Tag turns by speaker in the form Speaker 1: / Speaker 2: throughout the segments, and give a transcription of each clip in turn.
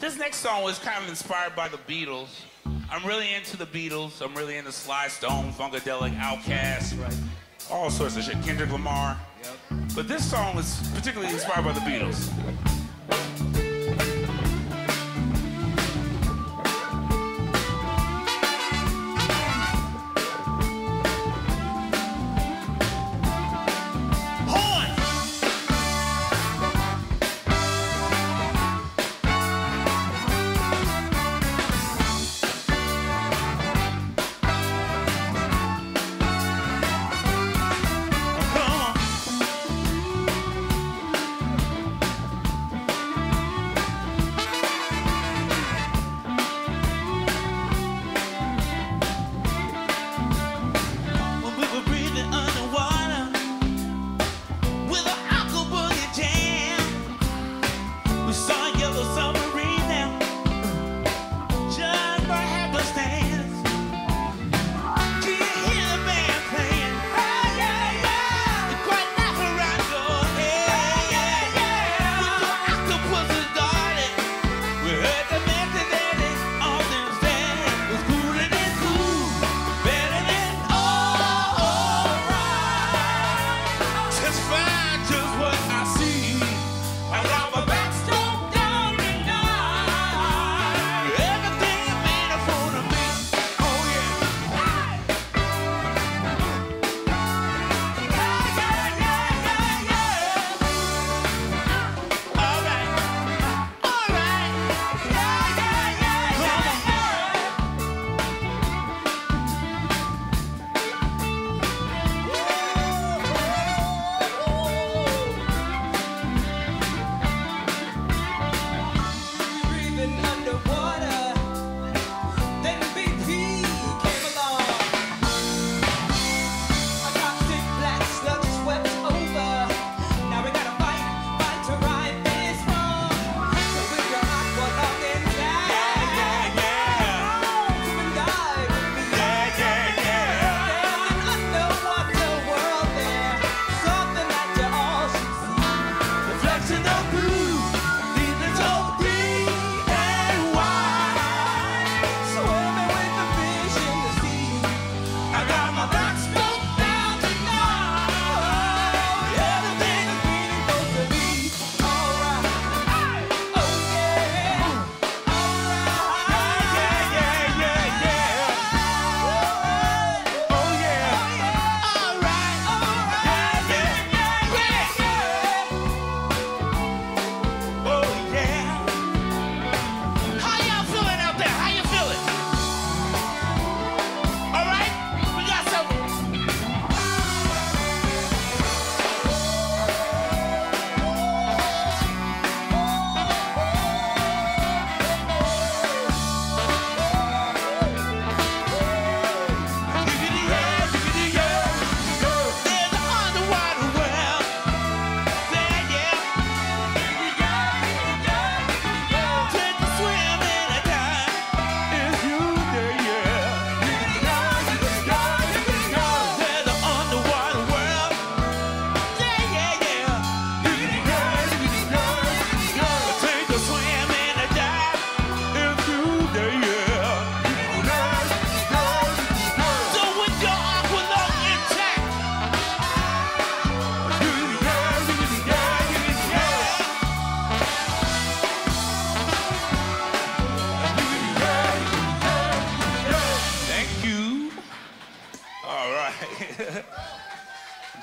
Speaker 1: This next song was kind of inspired by the Beatles. I'm really into the Beatles. I'm really into Sly Stone, Funkadelic, Outkast,
Speaker 2: right.
Speaker 1: all sorts of shit. Kendrick Lamar.
Speaker 2: Yep.
Speaker 1: But this song was particularly inspired by the Beatles.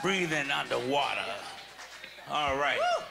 Speaker 3: breathing underwater. All right.
Speaker 1: Woo!